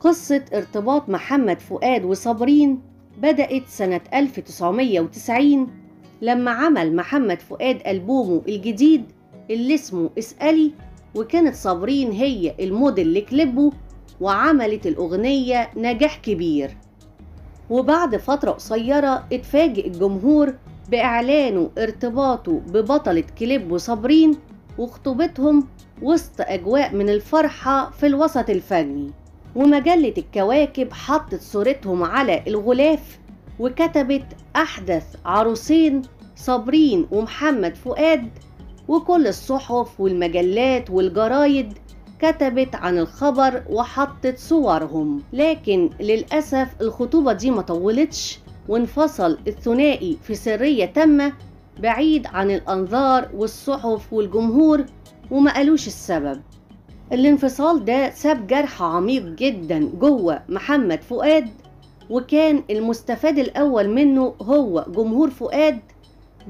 قصة ارتباط محمد فؤاد وصابرين بدأت سنة 1990 لما عمل محمد فؤاد ألبومه الجديد اللي اسمه اسألي وكانت صابرين هي الموديل لكليبه وعملت الأغنية نجاح كبير. وبعد فترة قصيرة اتفاجئ الجمهور بإعلانه ارتباطه ببطلة كليبه صابرين وخطوبتهم وسط أجواء من الفرحة في الوسط الفني. ومجلة الكواكب حطت صورتهم على الغلاف وكتبت أحدث عروسين صابرين ومحمد فؤاد وكل الصحف والمجلات والجرايد كتبت عن الخبر وحطت صورهم. لكن للأسف الخطوبة دي ما طولتش وانفصل الثنائي في سرية تامة بعيد عن الأنظار والصحف والجمهور وما قالوش السبب. الانفصال ده ساب جرح عميق جدا جوه محمد فؤاد وكان المستفاد الأول منه هو جمهور فؤاد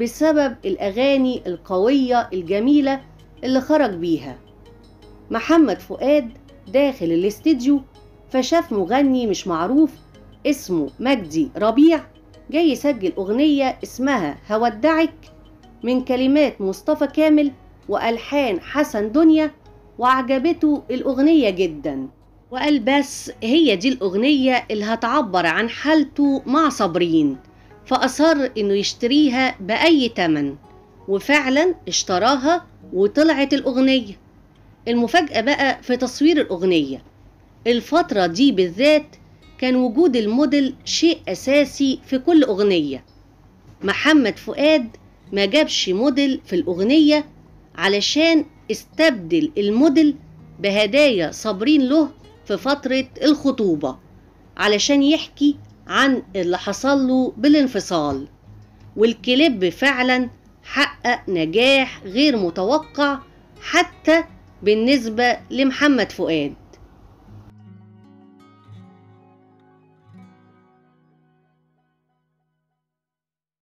بسبب الأغاني القوية الجميلة اللي خرج بيها. محمد فؤاد داخل الاستديو فشاف مغني مش معروف اسمه مجدي ربيع جاي يسجل أغنية اسمها هودعك من كلمات مصطفى كامل وألحان حسن دنيا وعجبته الأغنية جدا. وقال بس هي دي الأغنية اللي هتعبر عن حالته مع صابرين فأصر إنه يشتريها بأي تمن. وفعلا اشتراها وطلعت الأغنية. المفاجأة بقى في تصوير الأغنية. الفترة دي بالذات كان وجود الموديل شيء أساسي في كل أغنية. محمد فؤاد ما جابش موديل في الأغنية علشان استبدل الموديل بهدايا صابرين له في فترة الخطوبة علشان يحكي عن اللي حصل له بالانفصال. والكليب فعلا حقق نجاح غير متوقع حتى بالنسبة لمحمد فؤاد.